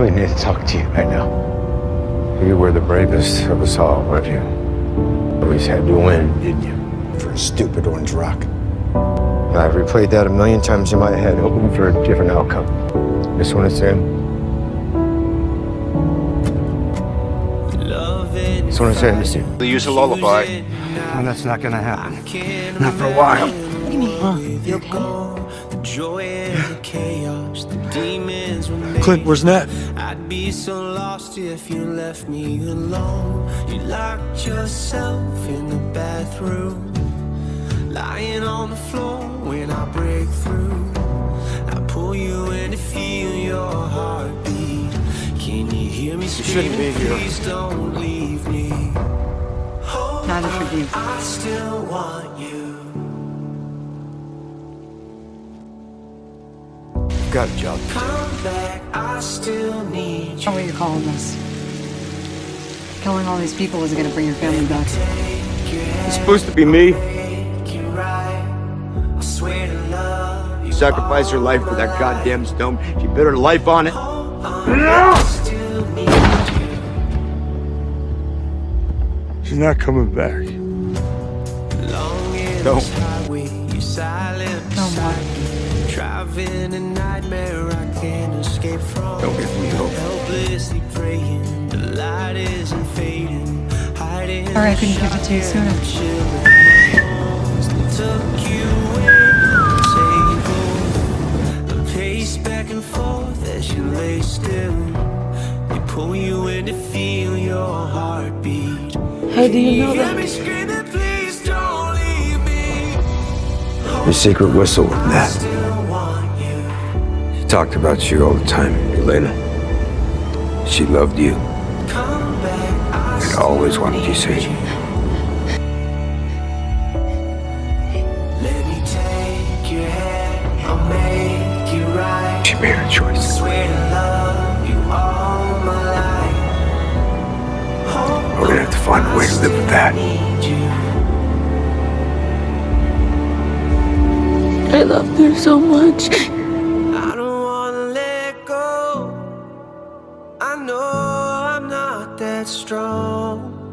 really need to talk to you right now. You were the bravest of us all, weren't you? Always had to win, didn't you? For a stupid orange rock. I've replayed that a million times in my head, hoping for a different outcome. This one is in. This one is in, you see. They use a lullaby. And that's not gonna happen. Not for a while. What do you mean? You okay? Clint, where's Nat? I'd be so lost if you left me alone. You locked yourself in the bathroom, lying on the floor when I break through. I pull you in to feel your heartbeat. Can you hear me shouldn't be screaming? here. Please don't leave me. Hold Neither should you. I still want you. Got a job. Come back, I still need you. How are you calling this? Killing all these people isn't gonna bring your family back. It's supposed to be me. Make it right. I swear to love you. Sacrificed her life for that goddamn stone. She bet her life on it. I still need you. She's not coming back. Long in Don't. this highway, you silent oh, No beside more. me. A nightmare I can't escape from. Don't give me hope. Helplessly praying, the light isn't fading. Hiding Sorry I couldn't give it to you sooner. Took you in the table. Pace back and forth as you lay still. They pull you in to feel your heartbeat. How do you know that? me screaming, please don't leave me. The secret whistle with I Nat. Talked about you all the time, Yelena. She loved you. I And always wanted you safe. She made her choice. We're gonna find a way to live with that. I love her so much. That strong.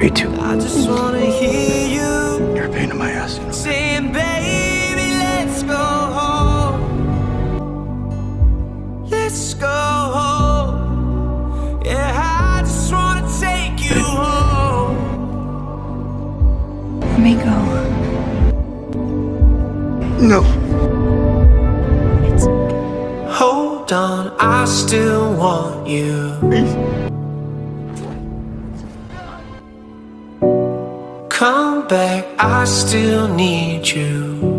Me too. I just wanna hear you You're a pain in my ass. you know. saying, baby, let's go home. Let's go home. Yeah, I just wanna take you home. Let me go. No. Hold on, I still want you. Come back, I still need you.